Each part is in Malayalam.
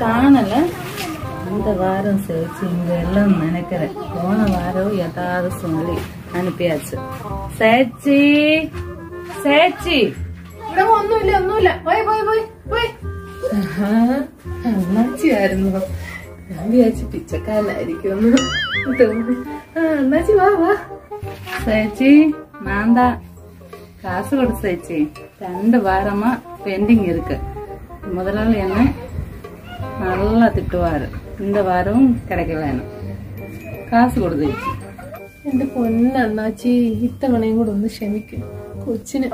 காணல அந்த வாரம் சேர்த்து இங்க எல்லாம் நினைக்கிறேன் போன வாரம் ஏதாவது சொல்லி அனுப்பியாச்சு சேச்சி சேச்சி ഇവിടെ ഒന്നുമില്ല ഒന്നുമില്ല പോയി പോയി പോയി പോയി അണ്ണാച്ചിയായിരുന്നു ഞാൻ വിചാരിച്ചു പിച്ചക്കാരനായിരിക്കും ആ അണ്ണാച്ചി വാ വാ சேச்சி நான் தான் காசு கொடு சேச்சி ரெண்டு வாரமா பெண்டிங் இருக்கு முதலாளி என்ன நல்லா திட்டுவாரு இந்த வாரம் கிடைக்க வேணும் காசு கொடு சேச்சி എന്റെ പൊന്നണ്ണാച്ചി ഇത്തവണയും കൂടെ ഒന്ന് ക്ഷമിക്കും കൊച്ചിന്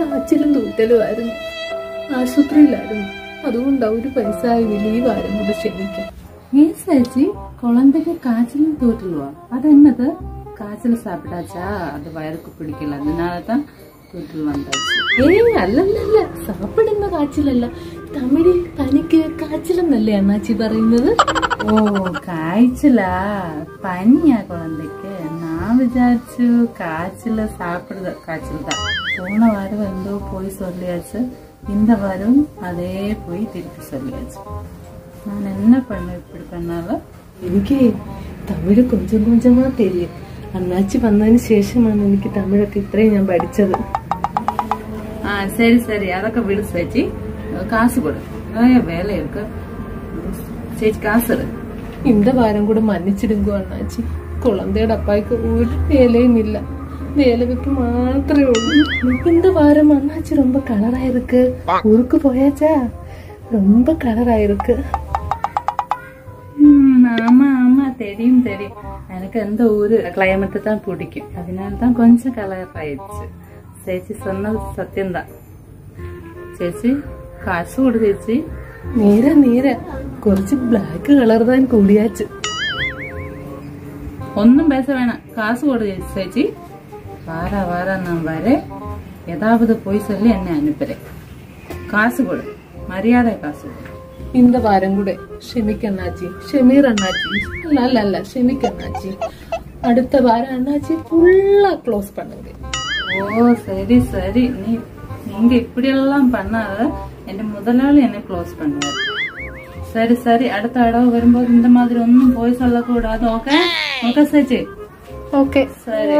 കാച്ചിലും തൂറ്റലുമായിരുന്നു ആശുപത്രിയിലായിരുന്നു അതുകൊണ്ടാ ഒരു പൈസ ലീവായിരുന്നു കൂടെ ക്ഷമിക്കാം ஏன் சேச்சி குழந்தைக்கு காய்ச்சல் தூட்டுலுவா அது என்னது காய்ச்சல் சாப்பிட்டாச்சா அது வயருக்கு பிடிக்கல அதனால தான் தூட்டல் வந்தாச்சு ഏയ് അല്ലല്ലല്ല സാപ്പിടുന്ന കാച്ചിലല്ല തമിഴിൽ തനിക്ക് കാച്ചിലെന്നല്ലേ അണ്ണാച്ചി പറയുന്നത്? ഓ കാച്ചിലാ പനിയാ കുഴന്തക്ക് നാ വിചാരിച്ചു കാച്ചിൽ സാപ്പിടുക. കാച്ചിലതാ പോണ വാരം എന്തോ പോയി ചൊല്ലിയാച്ച് இந்த வாரம் അതേ പോയി തിരിച്ചു சொல்லியாச்சு ഞാൻ എന്നെ പെണ്ണ இப்படி பண்ணாலும் എനിക്ക് തമിഴ് കൊഞ്ചം കൊഞ്ചമാ തെരിയും. അണ്ണാച്ചി വന്നതിന് ശേഷമാണ് എനിക്ക് തമിഴൊക്കെ ഇത്രയും ഞാൻ പഠിച്ചത്. ആ ശരി ശരി. അതൊക്കെ വിളിച്ചു സച്ചി. കാശ് കൊടുക്കും நிறைய வேலை இருக்கு ചേച്ചി കാസർ இந்த வாரம் கூட மன்னிச்சிடுங்க அண்ணாச்சி குழந்தையோட அப்பாய்க்கு ஒரு வேலையும் இல்லை வேலை வைப்பு மாத்திரமே உண்டு இந்த வாரம் அண்ணாச்சி ரொம்ப கலராயிருக்கு ஊருக்கு போயாச்சா ரொம்ப கலராயிருக்கு ஆமா ஆமா தெரியும் தெரியும் எனக்கு எந்த ஊரு கிளைமேட் தான் பிடிக்கும் அதனால தான் கொஞ்சம் கலர் ஆயிடுச்சு ചേച്ചി சொன்னது சத்தியம்தான் ചേച്ചി കാശ് കൊടു ചേച്ചി നേരെ നേരെ കുറച്ച് ബ്ലാക്ക് കളർ താൻ കൂടിയാച്ച് ഒന്നും പേസ വേണം കാശ് കൊടു ചേച്ചി വാര വാര ഞാൻ വരെ ஏதாவது போய் சொல்லி என்னை அனுப்புறேன் காசு கொடு மரியாதை காசு கொடு இந்த வாரம் கூட ஷெமிக் அண்ணாச்சி ஷெமீர் அண்ணாச்சி அல்ல அல்ல அல்ல ஷெமிக் அண்ணாச்சி அடுத்த வாரம் அண்ணாச்சி ஃபுல்லா க்ளோஸ் பண்ணுங்க ஓ சரி சரி நீ நீங்க இப்படி எல்லாம் பண்ணாத എന്റെ മുതലാളി എന്നെ ക്ലോസ് பண்ணுவார் சரி சரி அடுத்த அடவு வரும்போது இந்த மாதிரி ஒன்றும் போய் சொல்லக்கூடாது ஓகே ஓகே சேச்சி ஓகே சரி